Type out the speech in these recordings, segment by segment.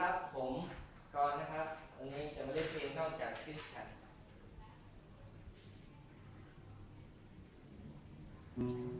ครับ ผมกรณ์นะครับ วันนี้จะมาเล่นเพลงนอกจากชื่อฉันเพ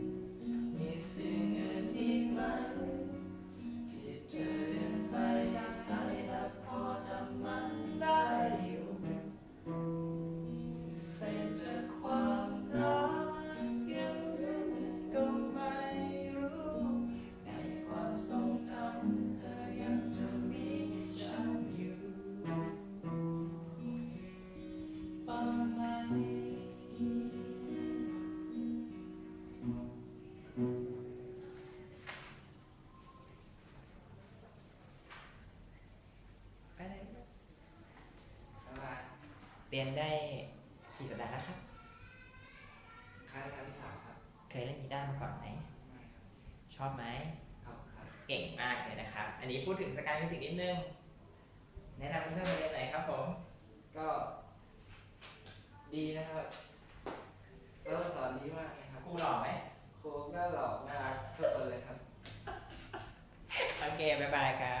เรียนได้กี่สัปดาห์แล้วครับ ครั้งครั้งที่สามครับ เคยเล่นกีตาร์มาก่อนไหมไม่ครับชอบไหมครับครับเก่งมากเลยนะครับ อันนี้พูดถึงสกายมิวสิกนิดนึง แนะนำเพื่อนๆมาเรียนไหนครับผม ก็ดีนะครับแล้วสอนดีมากนะครับ ครูหล่อไหมครูก็หล่อน่ารักทุกคนเลยครับ โอเค บ๊ายบายครับ